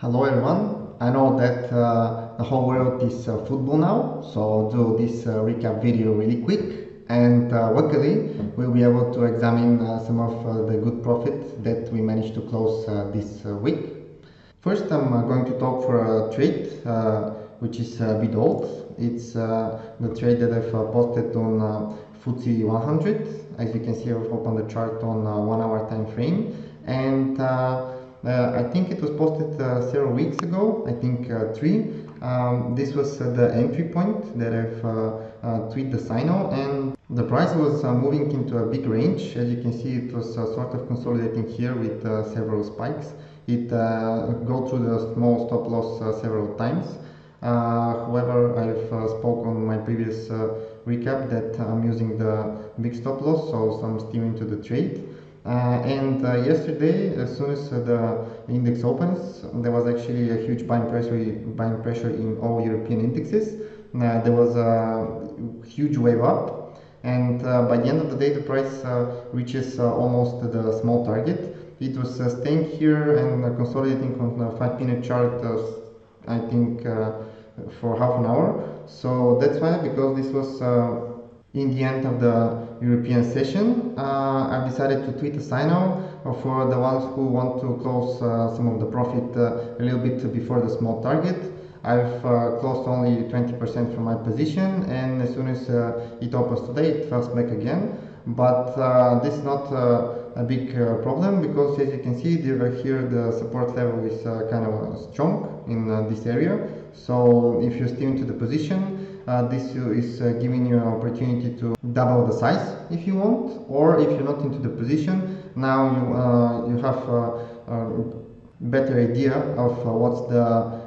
Hello everyone. I know that uh, the whole world is uh, football now, so I'll do this uh, recap video really quick. And uh, luckily, we'll be able to examine uh, some of uh, the good profits that we managed to close this week. First, I'm going to talk for a trade which is a bit old. It's the trade that I've posted on uh, FTSE 100. As you can see, I've opened the chart on one hour time frame. And I think it was posted uh, several weeks ago, I think uh, three. Um, this was the entry point that I've tweeted the signal and the price was moving into a big range. As you can see, it was sort of consolidating here with several spikes. It go through the small stop loss several times. Uh, however, I've uh, spoke on my previous uh, recap that I'm using the big stop loss, so I'm still into the trade. Uh, and uh, yesterday, as soon as uh, the index opens, there was actually a huge buying pressure, buying pressure in all European indexes. Uh, there was a huge wave up, and uh, by the end of the day, the price uh, reaches almost the small target. It was staying here and consolidating on the five-minute chart. I think for half an hour. So that's why, because this was in the end of the European session, uh, I've decided to tweet a sign out for the ones who want to close uh, some of the profit uh, a little bit before the small target. I've uh, closed only 20% from my position and as soon as uh, it opens today it falls back again but uh, this is not a big problem because as you can see here the support level is kind of strong in this area so if you're still into the position uh, this is uh, giving you an opportunity to double the size if you want or if you're not into the position now you uh, you have a better idea of what's the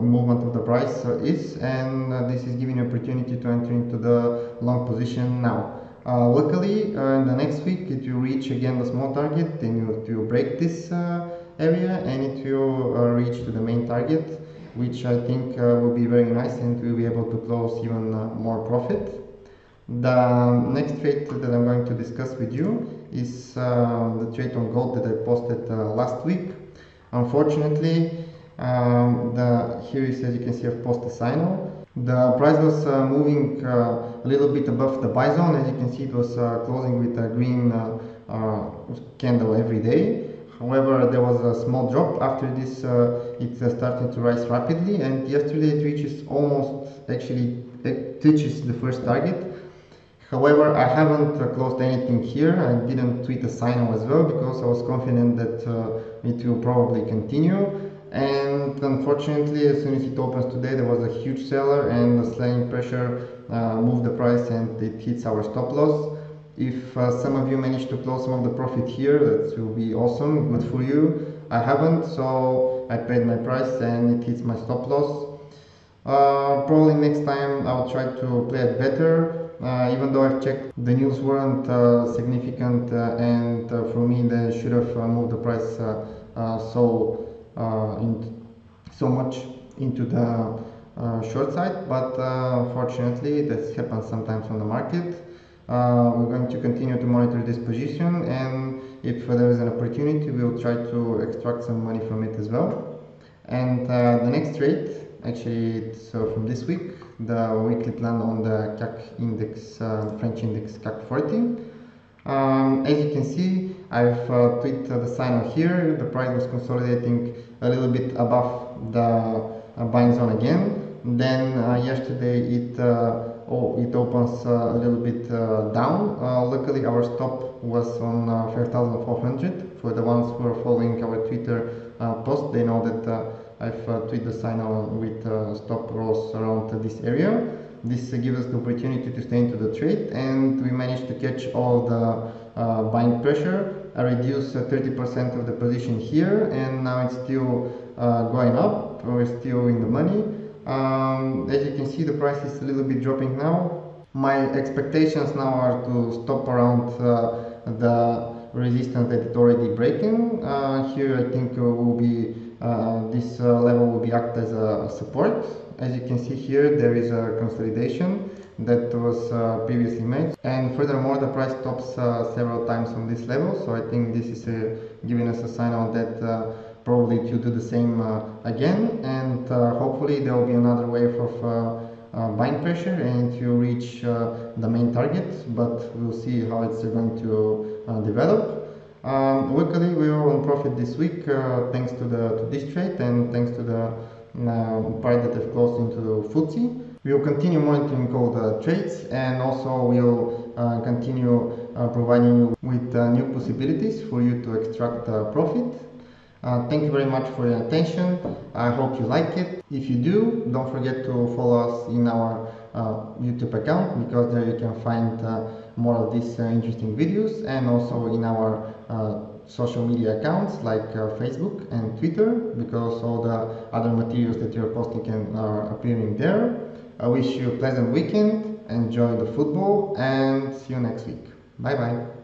movement of the price is and this is giving you opportunity to enter into the long position now. Uh, luckily, uh, in the next week it will reach again the small target, then you, will break this uh, area and it will reach to the main target which I think uh, will be very nice and we'll be able to close even uh, more profit. The next trade that I'm going to discuss with you is uh, the trade on gold that I posted last week. Unfortunately, um, the, here is, as you can see, I've posted signal. The price was uh, moving uh, a little bit above the buy zone. As you can see, it was uh, closing with a green candle every day. However, there was a small drop after this. Uh, it uh, started to rise rapidly, and yesterday it reaches almost actually it touches the first target. However, I haven't uh, closed anything here. I didn't tweet a signal as well because I was confident that uh, it will probably continue. And unfortunately, as soon as it opens today, there was a huge seller, and the selling pressure moved the price, and it hits our stop loss. If uh, some of you managed to close some of the profit here, that will be awesome, good for you. I haven't, so I paid my price and it hits my stop loss. Uh, probably next time I'll try to play it better, uh, even though I've checked the news weren't uh, significant uh, and uh, for me they should have moved the price so, in, so much into the short side, but unfortunately that happens sometimes on the market. Uh, we're going to continue to monitor this position and if there is an opportunity we'll try to extract some money from it as well. And uh, the next trade, actually it's uh, from this week, the weekly plan on the CAC index, uh, French index CAC 40. Um, as you can see, I've uh, tweaked the signal here. The price was consolidating a little bit above the uh, buying zone again. Then yesterday it oh, it opens uh, a little bit uh, down. Uh, luckily our stop was on 5400. For the ones who are following our Twitter post, they know that I've tweeted the sign on with stop loss around this area. This gives us the opportunity to stay into the trade and we managed to catch all the uh, buying pressure. I reduced 30% of the position here and now it's still uh, going up. We're still in the money. Um, as you can see the price is a little bit dropping now. My expectations now are to stop around uh, the resistance that it already breaking. Uh, here I think uh, will be uh, this uh, level will be act as a support. As you can see here there is a consolidation that was uh, previously made and furthermore the price stops several times on this level so I think this is giving us a sign on that probably to do the same uh, again and uh, hopefully there will be another wave of uh, buying pressure and to reach the main target but we'll see how it's going to develop. Um, luckily we were on profit this week thanks to the to this trade and thanks to the part that have closed into the FTSE. We will continue monitoring all the trades and also we'll uh, continue uh, providing you with uh, new possibilities for you to extract profit. Uh, thank you very much for your attention. I hope you like it. If you do, don't forget to follow us in our uh, YouTube account because there you can find uh, more of these interesting videos and also in our social media accounts like uh, Facebook and Twitter because all the other materials that you're posting can, are appearing there. I wish you a pleasant weekend, enjoy the football and see you next week. Bye bye.